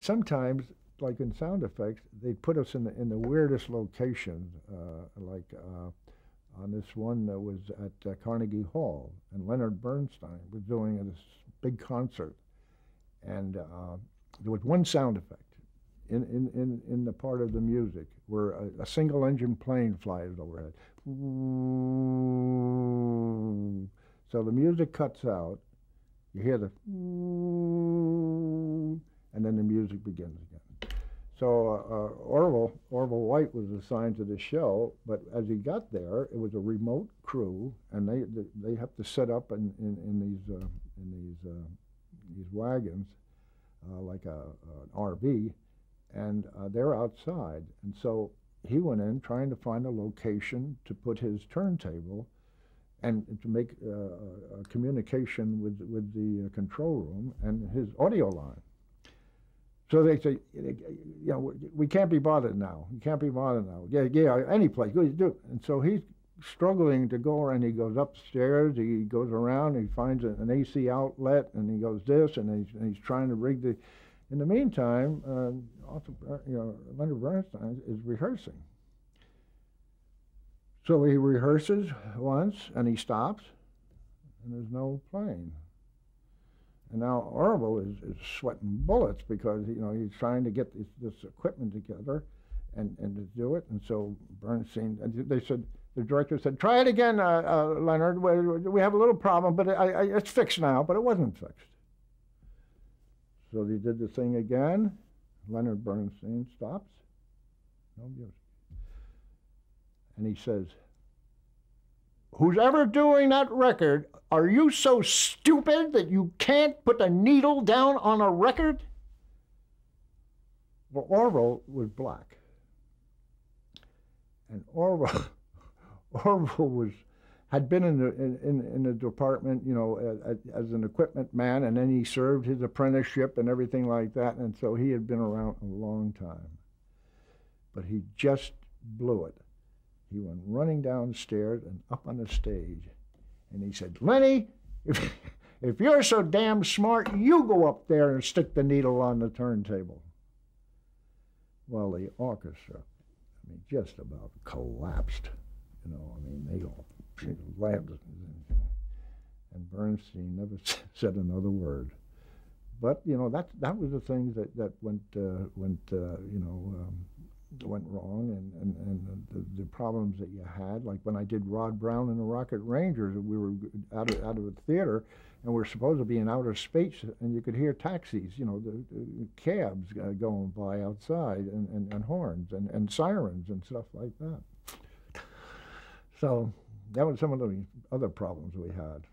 sometimes, like in sound effects, they'd put us in the, in the weirdest locations, uh, like uh, on this one that was at uh, Carnegie Hall, and Leonard Bernstein was doing this big concert, and uh, there was one sound effect in, in, in, in the part of the music where a, a single engine plane flies overhead. So the music cuts out, you hear the and then the music begins again. So uh, Orville, Orville White was assigned to the show, but as he got there, it was a remote crew, and they they, have to set up in, in, in these uh, in these uh, these wagons uh, like a, an RV, and uh, they're outside. And so he went in trying to find a location to put his turntable and to make uh, a communication with, with the uh, control room and his audio line. So they say, you know, we can't be bothered now. You can't be bothered now. Yeah, yeah, any place. Go, do. And so he's struggling to go, and he goes upstairs. He goes around. He finds an AC outlet, and he goes this, and he's, and he's trying to rig the. In the meantime, uh, also, you know, Leonard Bernstein is rehearsing. So he rehearses once, and he stops, and there's no plane. And now Orville is, is sweating bullets because you know he's trying to get this, this equipment together and, and to do it. And so Bernstein, they said, the director said, try it again, uh, uh, Leonard. We, we, have a little problem, but I, I, it's fixed now. But it wasn't fixed. So they did the thing again. Leonard Bernstein stops. No music. And he says, who's ever doing that record, are you so stupid that you can't put a needle down on a record? Well, Orville was black. And Orville, Orville was, had been in the, in, in the department, you know, as, as an equipment man, and then he served his apprenticeship and everything like that, and so he had been around a long time. But he just blew it. He went running downstairs and up on the stage. And he said, Lenny, if, if you're so damn smart, you go up there and stick the needle on the turntable. Well, the orchestra, I mean, just about collapsed. You know, I mean, they all laughed. And Bernstein never said another word. But, you know, that, that was the thing that, that went, uh, went uh, you know, um, went wrong and, and, and the, the, problems that you had. Like when I did Rod Brown and the Rocket Rangers, we were out of, out of a theater and we're supposed to be in outer space and you could hear taxis, you know, the, the cabs uh, going by outside and, and, and horns and, and sirens and stuff like that. So that was some of the other problems we had.